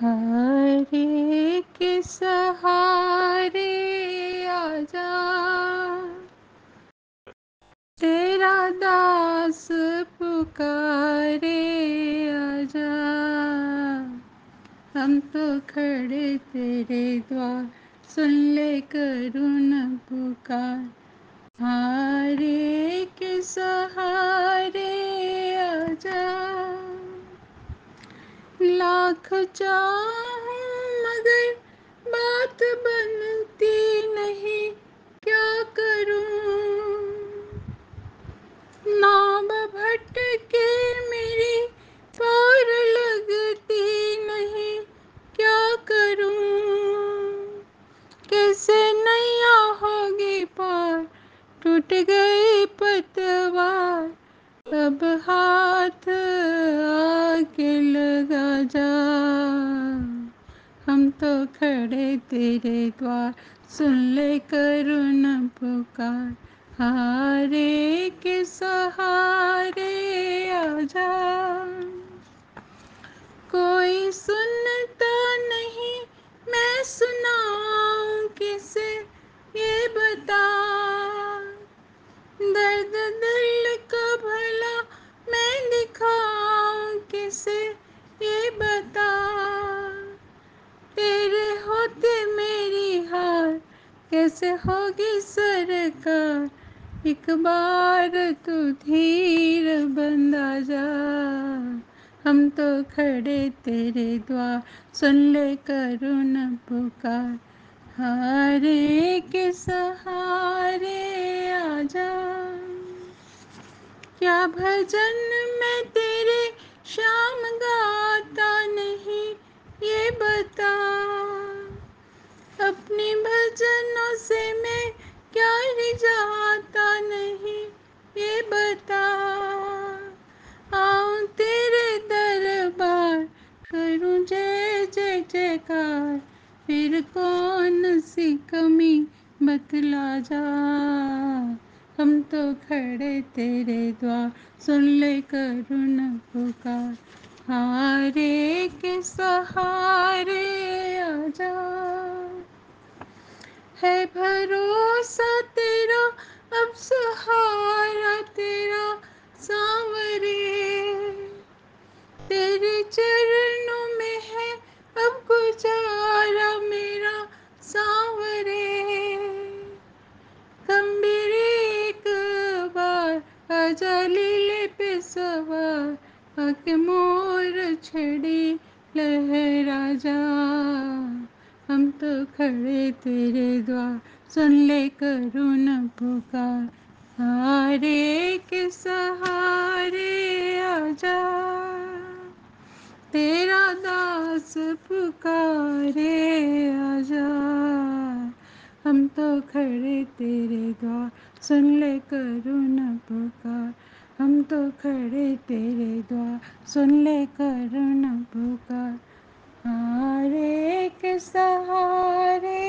हारे के सहारे आजा तेरा दास पुकारे आजा हम तो खड़े तेरे द्वार, सुन ले करुण पुकार। हारे के सहारे आजा लाख चाहूँ, मगर बात बनती नहीं। क्या करूँ? नाव भटके मेरी पार लगती नहीं। क्या करूँ? कैसे नैया होगी पार? टूट गई पतवार, अब हाथ आके लगा जा। हम तो खड़े तेरे द्वार, सुन ले करुण पुकार। हारे के सहारे आजा। कोई सुनता नहीं, मैं सुनाऊं किसे ये बता। दर्द कैसे होगी सरकार? एक बार तू धीर बंदा जा। हम तो खड़े तेरे द्वार। सुन ले करुण पुकार। हारे के सहारे आजा। क्या भजन मैं तेरे शाम गाता नहीं? ये बता। अपने भजनों से मैं क्या रिझाता नहीं। ये बता आऊँ तेरे दरबार करूँ जय जय, जयकार। फिर कौन सी कमी बतला जा? हम तो खड़े तेरे द्वार, सुन ले करुण पुकार। हारे के सहारे आजा है भरोसा तेरा, अब सहारा तेरा सांवरे तेरे चरणों में है अब गुजारा मेरा सांवरे गंभीर एक बार आजा लीले पे सवार आके मोर छड़ी लहरा जा। हम तो खड़े तेरे द्वार, सुन ले करुण पुकार। हारे के सहारे आजा, तेरा दास पुकारे आजा। हम तो खड़े तेरे द्वार, सुन ले करुण पुकार। हम तो खड़े तेरे द्वार, सुन ले करुण पुकार। हारे के सहारे